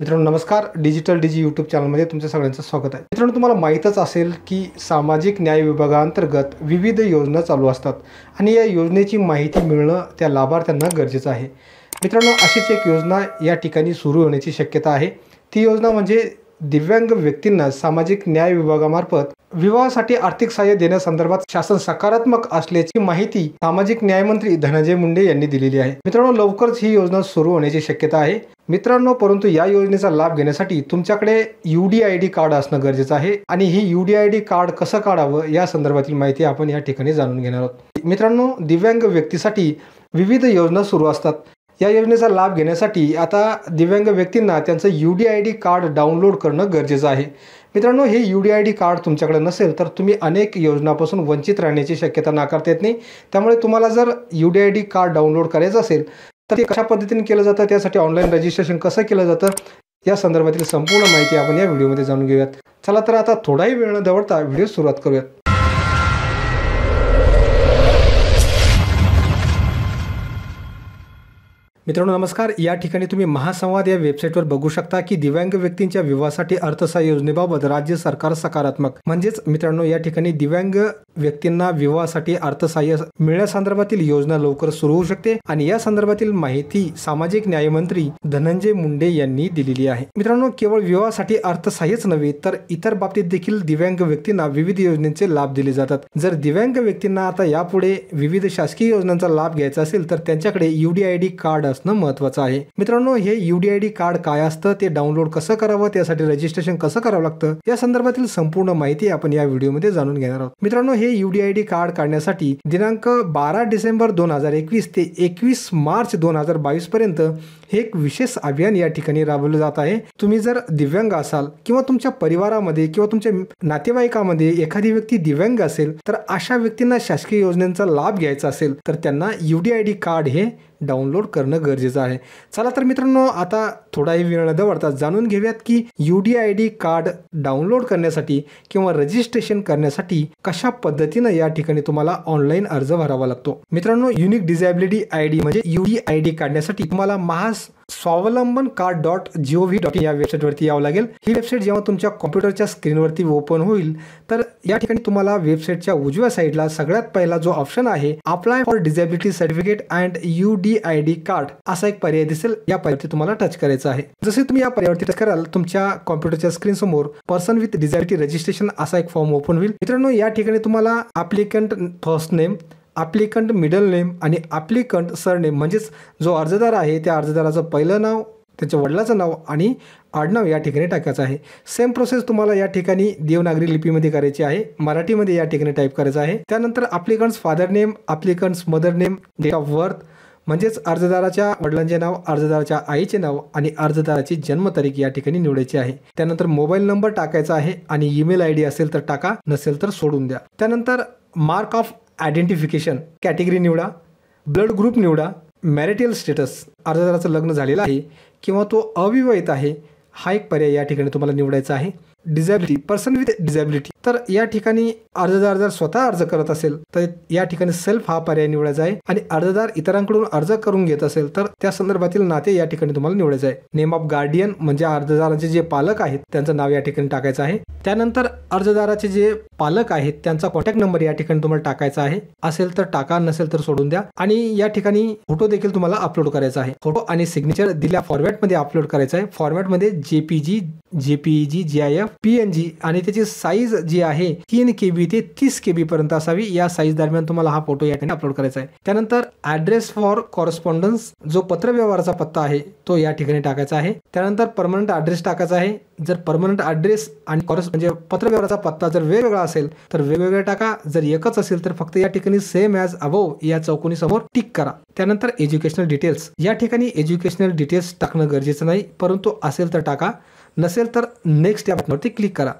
मित्रांनो नमस्कार. डिजिटल डिजी यूट्यूब चॅनलमध्ये तुमच्या सगळ्यांचं स्वागत आहे. मित्रांनो तुम्हाला माहीतच असेल की सामाजिक न्याय विभागाअंतर्गत विविध योजना चालू असतात आणि या योजनेची माहिती मिळणं त्या लाभार्थ्यांना गरजेचं आहे. मित्रांनो अशीच एक योजना या ठिकाणी सुरू होण्याची शक्यता आहे. ती योजना म्हणजे दिव्यांग व्यक्तींना सामाजिक न्याय विभागामार्फत विवाहासाठी आर्थिक सहाय्य देण्यासंदर्भात शासन सकारात्मक असल्याची माहिती सामाजिक न्यायमंत्री धनंजय मुंडे यांनी दिलेली आहे. मित्रांनो लवकरच ही योजना सुरू होण्याची शक्यता आहे. मित्रांनो परंतु या योजनेचा लाभ घेण्यासाठी तुमच्याकडे U D I D card असणं गरजेचं आहे आणि ही U D I D card कसं काढावं या संदर्भातील माहिती आपण या ठिकाणी जाणून घेणार आहोत. मित्रांनो दिव्यांग व्यक्तीसाठी विविध योजना सुरू असतात. या योजनेचा लाभ घेण्यासाठी आता दिव्यांग व्यक्तींना त्यांचं U D I D card download करणं गरजेचं आहे. मित्रांनो हे U D I D card तुमच्याकडे नसेल तर तुम्ही अनेक योजनापासून वंचित राहण्याची शक्यता नाकारता येत नाही. त्यामुळे तुम्हाला जर U D I D card download करायचं असेल तर ते कशा पद्धतीने केलं जातं त्यासाठी ऑनलाईन रजिस्ट्रेशन कसं केलं जातं या संदर्भातील संपूर्ण माहिती आपण या व्हिडिओमध्ये जाणून घेऊयात. चला तर आता थोडाही वेळ न दवडता व्हिडिओ सुरुवात करूयात. मित्रांनो नमस्कार. या ठिकाणी तुम्ही महासंवाद या वेबसाईटवर बघू शकता की दिव्यांग व्यक्तींच्या विवाहासाठी अर्थसहाय्य योजनेबाबत राज्य सरकार सकारात्मक. म्हणजेच मित्रांनो या ठिकाणी दिव्यांग व्यक्तींना विवाहासाठी अर्थसहाय्य मिळण्यासंदर्भातील योजना लवकर सुरू होऊ शकते आणि या संदर्भातील माहिती सामाजिक न्यायमंत्री धनंजय मुंडे यांनी दिलेली आहे. मित्रांनो केवळ विवाहासाठी अर्थसहाय्यच नव्हे तर इतर बाबतीत देखील दिव्यांग व्यक्तींना विविध योजनेचे लाभ दिले जातात. जर दिव्यांग व्यक्तींना आता यापुढे विविध शासकीय योजनांचा लाभ घ्यायचा असेल तर त्यांच्याकडे युडीआयडी कार्ड असणं महत्वाचं आहे. मित्रांनो हे युडीआयडी कार्ड काय असतं ते डाउनलोड कसं करावं त्यासाठी रजिस्ट्रेशन कसं करावं लागतं या संदर्भातील संपूर्ण माहिती आपण या व्हिडिओमध्ये जाणून घेणार आहोत. मित्रांनो हे यूडीआयडी कार्ड काढण्यासाठी दिनांक बारा डिसेंबर दोन हजार एकवीस ते एकवीस मार्च दोन हजार बावीस पर्यंत हे एक विशेष अभियान या ठिकाणी राबवलं जात आहे. तुम्ही जर दिव्यांग असाल किंवा तुमच्या परिवारामध्ये किंवा तुमच्या नातेवाईकामध्ये एखादी व्यक्ती दिव्यांग असेल तर अशा व्यक्तींना शासकीय योजनेचा लाभ घ्यायचा असेल तर त्यांना यूडीआयडी कार्ड हे डाउनलोड करणं गरजेचं आहे. चला तर मित्रांनो आता थोडाही वेळ न दवडता जाणून घेऊयात की U D I D card download करण्यासाठी किंवा रजिस्ट्रेशन करण्यासाठी कशा पद्धतीनं या ठिकाणी तुम्हाला ऑनलाईन अर्ज भरावा लागतो. मित्रांनो युनिक डिझॅबिलिटी आय डी म्हणजे यू डी आय डी काढण्यासाठी तुम्हाला महा तुम्हाला Swavlamban card dot G O V dot या वेबसाईटवरती यावं लागेल. ही वेबसाईट जेव्हा तुमच्या कॉम्प्युटरच्या स्क्रीनवरती ओपन होईल तर या ठिकाणी तुम्हाला वेबसाईटच्या उजव्या साईडला सगळ्यात पहिला जो ऑप्शन आहे apply for disability certificate and U D I D card असा एक पर्याय दिसेल. या पर्यावरती तुम्हाला टच करायचं आहे. जसे तुम्ही या पर्यावरती टच कराल तुमच्या कॉम्प्युटरच्या स्क्रीन समोर पर्सन विथ डिझॅबिलिटी रजिस्ट्रेशन असा एक फॉर्म ओपन होईल. मित्रांनो या ठिकाणी तुम्हाला applicant first name applicant middle name आणि ॲप्लिकंट सरनेम म्हणजेच जो अर्जदार आहे त्या अर्जदाराचं पहिलं नाव त्याच्या वडिलाचं नाव आणि आडनाव या ठिकाणी टाकायचं आहे. सेम प्रोसेस तुम्हाला या ठिकाणी देवनागरी लिपीमध्ये करायची आहे. मराठीमध्ये या ठिकाणी टाईप करायचं आहे. त्यानंतर applicant's father name applicant's mother name date of birth म्हणजेच अर्जदाराच्या वडिलांचे नाव अर्जदाराच्या आईचे नाव आणि अर्जदाराची जन्मतारीख या ठिकाणी निवडायची आहे. त्यानंतर मोबाईल नंबर टाकायचा आहे आणि ईमेल आय डी असेल तर टाका नसेल तर सोडून द्या. त्यानंतर मार्क ऑफ आयडेंटिफिकेशन कॅटेगरी निवडा ब्लड ग्रुप निवडा मॅरिटल स्टेटस अर्जदाराचं लग्न झालेलं आहे किंवा तो अविवाहित आहे हा एक पर्याय या ठिकाणी तुम्हाला निवडायचा आहे. डिझॅबिलिटी पर्सन विथ डिझॅबिलिटी तर या ठिकाणी अर्जदार जर स्वतः अर्ज करत असेल तर या ठिकाणी सेल्फ हा पर्याय निवडायचा आहे. आणि अर्जदार इतरांकडून अर्ज करून घेत असेल तर त्या संदर्भातील नाते या ठिकाणी तुम्हाला निवडायचं आहे. नेम ऑफ गार्डियन म्हणजे अर्जदाराचे जे पालक आहेत त्यांचं नाव या ठिकाणी टाकायचं आहे. त्यानंतर अर्जदाराचे जे पालक आहेत त्यांचा कॉन्टॅक्ट नंबर या ठिकाणी तुम्हाला टाकायचा आहे. असेल तर टाका नसेल तर सोडून द्या. आणि या ठिकाणी फोटो देखील तुम्हाला अपलोड करायचा आहे. फोटो आणि सिग्नेचर दिल्या फॉर्मॅटमध्ये अपलोड करायचा आहे. फॉर्मॅटमध्ये JPG JPG G I F P N G आणि त्याची साईज जी आहे तीन के बी ते तीस के बी पर्यंत असावी. या साईज दरम्यान तुम्हाला हा फोटो या ठिकाणी अपलोड करायचा आहे. त्यानंतर ऍड्रेस फॉर कॉरेस्पॉन्डन्स जो पत्रव्यवहाराचा पत्ता आहे तो या ठिकाणी टाकायचा आहे. त्यानंतर परमनंट ऍड्रेस टाकायचा आहे. जर परमनंट ऍड्रेस आणि कॉरेस म्हणजे पत्रव्यवहाराचा पत्ता जर वेगवेगळा असेल तर वेगवेगळ्या टाका. जर एकच असेल तर फक्त या ठिकाणी सेम ॲज अबोव या चौकोनी समोर टिक करा. त्यानंतर एज्युकेशनल डिटेल्स या ठिकाणी एज्युकेशनल डिटेल्स टाकणं गरजेचं नाही. परंतु असेल तर टाका. नसेल तर नेक्स्ट या बटनवरती क्लिक करा.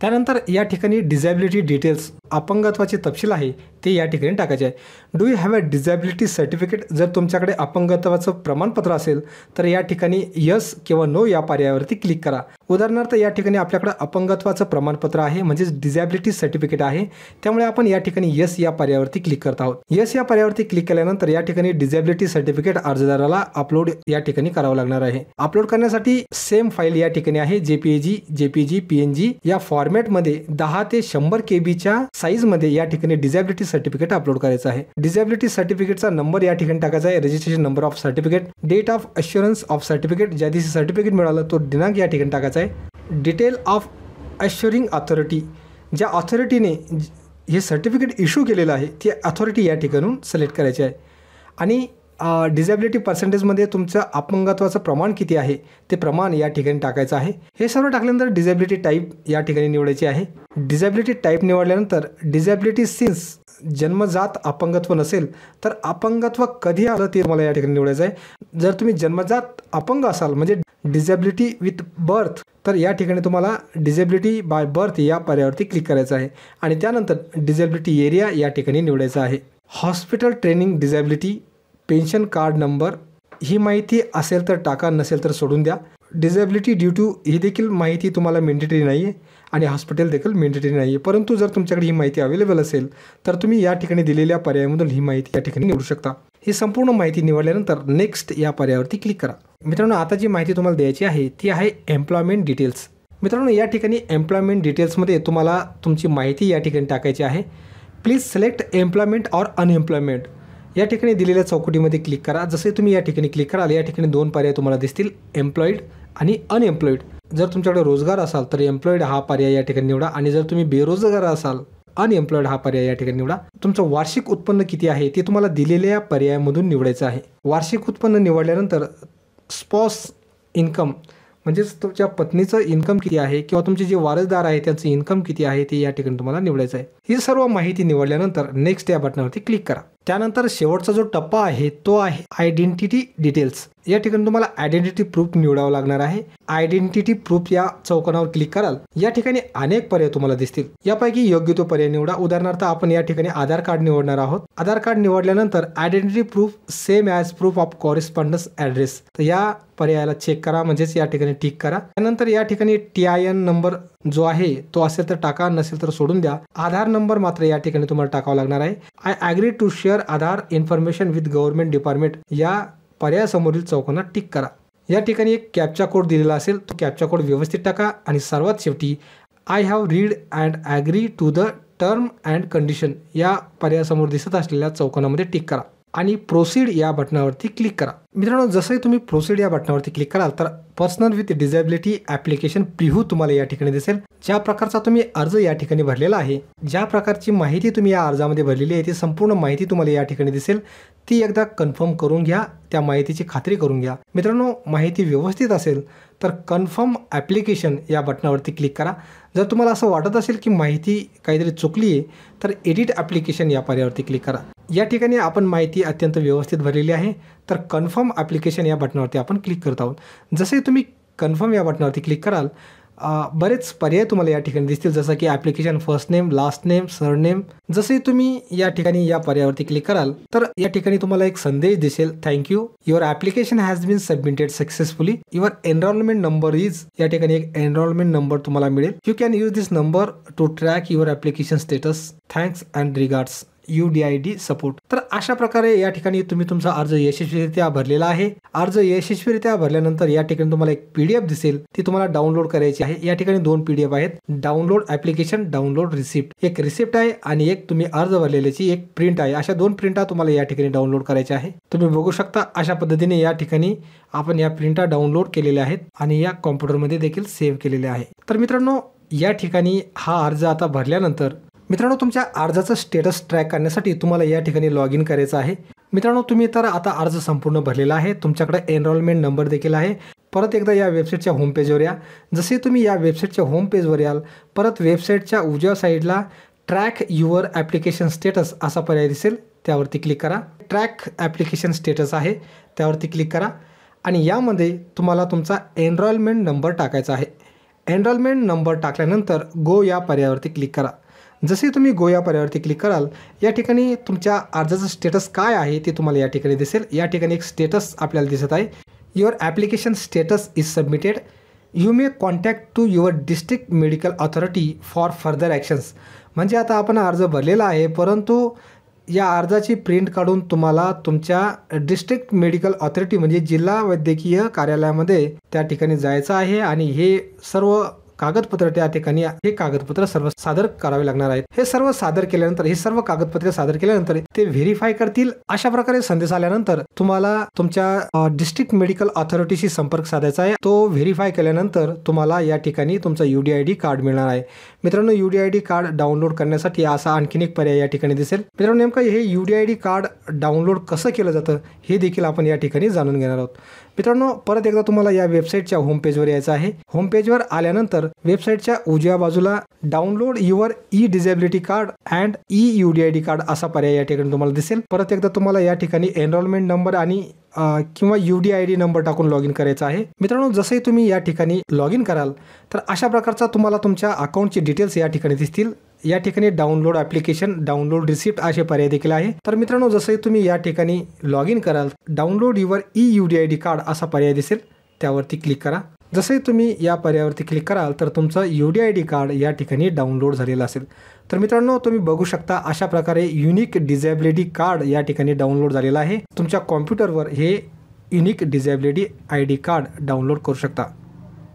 त्यानंतर या ठिकाणी डिझॅबिलिटी डिटेल्स अपंगत्वाचे तपशील आहे ते या ठिकाणी टाकायचे आहे. Do you have a disability certificate जर तुमच्याकडे अपंगत्वाचं प्रमाणपत्र असेल तर या ठिकाणी यस किंवा नो या पर्यायावरती क्लिक करा. उदाहरणार्थ या ठिकाणी आपल्याकडे अपंगत्वाचं प्रमाणपत्र आहे म्हणजेच डिझॅबिलिटी सर्टिफिकेट आहे. त्यामुळे आपण या ठिकाणी यस या पर्यायावरती क्लिक करत आहोत. यस या पर्यायावरती क्लिक केल्यानंतर या ठिकाणी डिझॅबिलिटी सर्टिफिकेट अर्जदाराला अपलोड या ठिकाणी करावं लागणार आहे. अपलोड करण्यासाठी सेम फाईल या ठिकाणी आहे जेपीएजी जेपीजी पीएनजी या फॉर्मॅटमध्ये दहा ते शंभर केबीच्या साईजमध्ये या ठिकाणी डिझॅबिलिटी सर्टिफिकेट अपलोड करायचं आहे. डिझॅबिलिटी सर्टिफिकेटचा नंबर या ठिकाणी टाकायचा आहे. Registration number of certificate date of issuance of certificate ज्या दिवशी सर्टिफिकेट मिळालं तो दिनांक या ठिकाणी टाकायचा आहे. डिटेल ऑफ अश्युरिंग ऑथॉरिटी ज्या ऑथॉरिटीने हे सर्टिफिकेट इश्यू केलेलं आहे ती अथॉरिटी या ठिकाणून सिलेक्ट करायची आहे. आणि डिझॅबिलिटी पर्सेंटेजमध्ये तुमचं अपंगत्वाचं प्रमाण किती आहे ते प्रमाण या ठिकाणी टाकायचं आहे. हे सर्व टाकल्यानंतर डिझॅबिलिटी टाईप या ठिकाणी निवडायची आहे. डिझॅबिलिटी टाईप निवडल्यानंतर डिझॅबिलिटी सिन्स जन्मजात अपंगत्व नसेल तर अपंगत्व कधी आलं ते मला या ठिकाणी निवडायचं आहे जर तुम्ही जन्मजात अपंग असाल म्हणजे डिझॅबिलिटी विथ बर्थ तर या ठिकाणी तुम्हाला डिझेबिलिटी बाय बर्थ या पर्यावरती क्लिक करायचं आहे. आणि त्यानंतर डिझेबिलिटी एरिया या ठिकाणी निवडायचा आहे. Hospital training disability pension card number ही माहिती असेल तर टाका नसेल तर सोडून द्या. डिझेबिलिटी ड्यू टू ही देखील माहिती तुम्हाला मेंडेटरी नाही आहे आणि हॉस्पिटल देखील मेंडेटरी नाही आहे परंतु जर तुमच्याकडे ही माहिती अवेलेबल असेल तर तुम्ही या ठिकाणी दिलेल्या पर्यायामधून ही माहिती या ठिकाणी निवडू शकता. ही संपूर्ण माहिती निवडल्यानंतर नेक्स्ट या पर्यायावरती क्लिक करा. मित्रांनो आता जी माहिती तुम्हाला द्यायची आहे ती आहे एम्प्लॉयमेंट डिटेल्स मित्रांनो या ठिकाणी एम्प्लॉयमेंट डिटेल्समध्ये तुम्हाला तुमची माहिती या ठिकाणी टाकायची आहे. Please select employment or unemployment या ठिकाणी दिलेल्या चौकटीमध्ये क्लिक करा. जसे तुम्ही या ठिकाणी क्लिक कराल या ठिकाणी दोन पर्याय तुम्हाला दिसतील. एम्प्लॉईड आणि अनएम्प्लॉईड जर तुमच्याकडे रोजगार असाल तर एम्प्लॉईड हा पर्याय या ठिकाणी निवडा. आणि जर तुम्ही बेरोजगार असाल अनएम्प्लॉईड हा पर्याय या ठिकाणी निवडा. तुमचं वार्षिक उत्पन्न किती आहे ते तुम्हाला दिलेल्या पर्यायामधून निवडायचं आहे. वार्षिक उत्पन्न निवडल्यानंतर स्पॉस इन्कम म्हणजेच तुमच्या पत्नीचं इन्कम किती आहे किंवा तुमचे जे वारसदार आहे त्यांचं इन्कम किती आहे ते या ठिकाणी तुम्हाला निवडायचं आहे. ही सर्व माहिती निवडल्यानंतर नेक्स्ट या बटनावरती क्लिक करा. त्यानंतर शेवटचा जो टप्पा आहे तो आहे आयडेंटिटी डिटेल्स या ठिकाणी तुम्हाला आयडेंटिटी प्रूफ निवडावं लागणार आहे. आयडेंटिटी प्रूफ या चौकोनावर क्लिक कराल. या ठिकाणी अनेक पर्याय तुम्हाला दिसतील. यापैकी योग्य तो पर्याय निवडा. उदाहरणार्थ आपण या ठिकाणी आधार कार्ड निवडणार आहोत. आधार कार्ड निवडल्यानंतर identity proof same as proof of correspondence address तर या पर्यायाला चेक करा म्हणजेच या ठिकाणी टिक करा. त्यानंतर या ठिकाणी टी आय एन नंबर जो आहे तो असेल तर टाका नसेल तर सोडून द्या. आधार नंबर मात्र या ठिकाणी तुम्हाला टाकावा लागणार आहे. I agree to share Aadhaar information with government department या पर्यायासमोरील चौकोनात टिक करा. या ठिकाणी एक कॅपचा कोड दिलेला असेल तो कॅपचा कोड व्यवस्थित टाका आणि सर्वात शेवटी I have read and agree to the term and condition या पर्यायासमोर दिसत असलेल्या चौकोनामध्ये टिक करा. आणि प्रोसीड या बटनावरती क्लिक करा. मित्रांनो जसंही तुम्ही प्रोसीड या बटनावरती क्लिक कराल तर personal with disability application preview तुम्हाला या ठिकाणी दिसेल. ज्या प्रकारचा तुम्ही अर्ज या ठिकाणी भरलेला आहे ज्या प्रकारची माहिती तुम्ही या अर्जामध्ये भरलेली आहे ती संपूर्ण माहिती तुम्हाला या ठिकाणी दिसेल. ती एकदा कन्फर्म करून घ्या त्या माहितीची खात्री करून घ्या. मित्रांनो माहिती व्यवस्थित असेल तर कन्फर्म ॲप्लिकेशन या बटनावरती क्लिक करा. जर तुम्हाला असं वाटत असेल की माहिती काहीतरी चुकली आहे तर एडिट ॲप्लिकेशन या पर्यावरती क्लिक करा. या ठिकाणी आपण माहिती अत्यंत व्यवस्थित भरलेली आहे. तर कन्फर्म ॲप्लिकेशन या बटनावरती आपण क्लिक करत आहोत. जसे तुम्ही कन्फर्म या बटनावरती क्लिक कराल बरेच पर्याय तुम्हाला या ठिकाणी दिसतील जसं की application first name last name surname जसे तुम्ही या ठिकाणी या पर्यावरती क्लिक कराल तर या ठिकाणी तुम्हाला एक संदेश दिसेल thank you your application has been submitted successfully your enrolment number is या ठिकाणी एक एनरोलमेंट नंबर तुम्हाला मिळेल. You can use this number to track your application status thanks and regards U D I D support तर अशा प्रकारे या ठिकाणी तुम्ही तुमचा अर्ज यशस्वीरित्या भरलेला आहे. अर्ज यशस्वीरित्या भरल्यानंतर या ठिकाणी तुम्हाला एक पीडीएफ दिसेल. ती तुम्हाला डाउनलोड करायची आहे. या ठिकाणी दोन पीडीएफ आहेत. डाउनलोड ऍप्लिकेशन डाउनलोड रिसिप्ट एक रिसिप्ट आहे आणि एक तुम्ही अर्ज भरलेल्याची एक प्रिंट आहे. अशा दोन प्रिंटा तुम्हाला या ठिकाणी डाउनलोड करायच्या आहे. तुम्ही बघू शकता अशा पद्धतीने या ठिकाणी आपण या प्रिंटा डाउनलोड केलेल्या आहेत आणि या कॉम्प्युटरमध्ये देखील सेव्ह केलेल्या आहे. तर मित्रांनो या ठिकाणी हा अर्ज आता भरल्यानंतर मित्रांनो तुमच्या अर्जाचं स्टेटस ट्रॅक करण्यासाठी तुम्हाला या ठिकाणी लॉग इन करायचं आहे. मित्रांनो तुम्ही तर आता अर्ज संपूर्ण भरलेला आहे. तुमच्याकडे एनरोलमेंट नंबर देखील आहे. परत एकदा या वेबसाईटच्या होम पेजवर या. जसे तुम्ही या वेबसाईटच्या होम पेजवर याल परत वेबसाईटच्या उजव्या साईडला ट्रॅक युअर ॲप्लिकेशन स्टेटस असा पर्याय दिसेल. त्यावरती क्लिक करा. ट्रॅक ॲप्लिकेशन स्टेटस आहे. त्यावरती क्लिक करा. आणि यामध्ये तुम्हाला तुमचा एनरोलमेंट नंबर टाकायचा आहे. एनरोलमेंट नंबर टाकल्यानंतर गो या पर्यायावरती क्लिक करा. जसे तुम्ही गो या पर्यावरती क्लिक कराल या ठिकाणी तुमच्या अर्जाचं स्टेटस काय आहे ते तुम्हाला या ठिकाणी दिसेल. या ठिकाणी एक स्टेटस आपल्याला दिसत आहे. Your application status is submitted you may contact to your district medical authority for further actions म्हणजे आता आपण अर्ज भरलेला आहे परंतु या अर्जाची प्रिंट काढून तुम्हाला तुमच्या डिस्ट्रिक्ट मेडिकल ऑथॉरिटी म्हणजे जिल्हा वैद्यकीय कार्यालयामध्ये त्या ठिकाणी जायचं आहे आणि हे सर्व कागदपत्र त्या ठिकाणी हे कागदपत्र सर्व सादर करावे लागणार आहेत. हे सर्व सादर केल्यानंतर हे सर्व कागदपत्रे सादर केल्यानंतर ते व्हेरीफाय करतील. अशा प्रकारे संदेश आल्यानंतर तुम्हाला तुमच्या डिस्ट्रिक्ट मेडिकल ऑथॉरिटीशी संपर्क साधायचा आहे. तो व्हेरीफाय केल्यानंतर तुम्हाला या ठिकाणी तुमचा यूडी आय डी कार्ड मिळणार आहे. मित्रांनो U D I D card download करण्यासाठी असा आणखीन एक पर्याय या ठिकाणी दिसेल. मित्रांनो नेमकं हे U D I D card download कसं केलं जातं हे देखील आपण या ठिकाणी जाणून घेणार आहोत. मित्रांनो परत एकदा तुम्हाला या वेबसाईटच्या होम पेजवर यायचं आहे. होम पेजवर आल्यानंतर वेबसाईटच्या उजव्या बाजूला download your e disability card and e U D I D card असा पर्याय या ठिकाणी तुम्हाला दिसेल. परत एकदा तुम्हाला या ठिकाणी एनरोलमेंट नंबर आणि किंवा U D I D number टाकून लॉग इन करायचा आहे. मित्रांनो जसंही तुम्ही या ठिकाणी लॉग इन कराल तर अशा प्रकारचा तुम्हाला तुमच्या अकाउंटचे डिटेल्स या ठिकाणी दिसतील. या ठिकाणी डाउनलोड ॲप्लिकेशन डाउनलोड रिसिप्ट असे पर्याय देखील आहे. तर मित्रांनो जसंही तुम्ही या ठिकाणी लॉग इन कराल download your e U D I D card असा पर्याय दिसेल. त्यावरती क्लिक करा. जसे तुम्ही या पर्यायावरती क्लिक कराल तर तुमचं U D I D card या ठिकाणी डाउनलोड झालेलं असेल. तर मित्रांनो तुम्ही बघू शकता अशा प्रकारे युनिक डिझॅबिलिटी कार्ड या ठिकाणी डाउनलोड झालेलं आहे. तुमच्या कॉम्प्युटरवर हे unique disability I D card download करू शकता.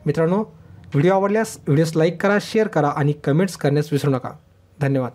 मित्रांनो व्हिडिओ आवडल्यास व्हिडिओस लाईक करा शेअर करा आणि कमेंट्स करण्यास विसरू नका. धन्यवाद.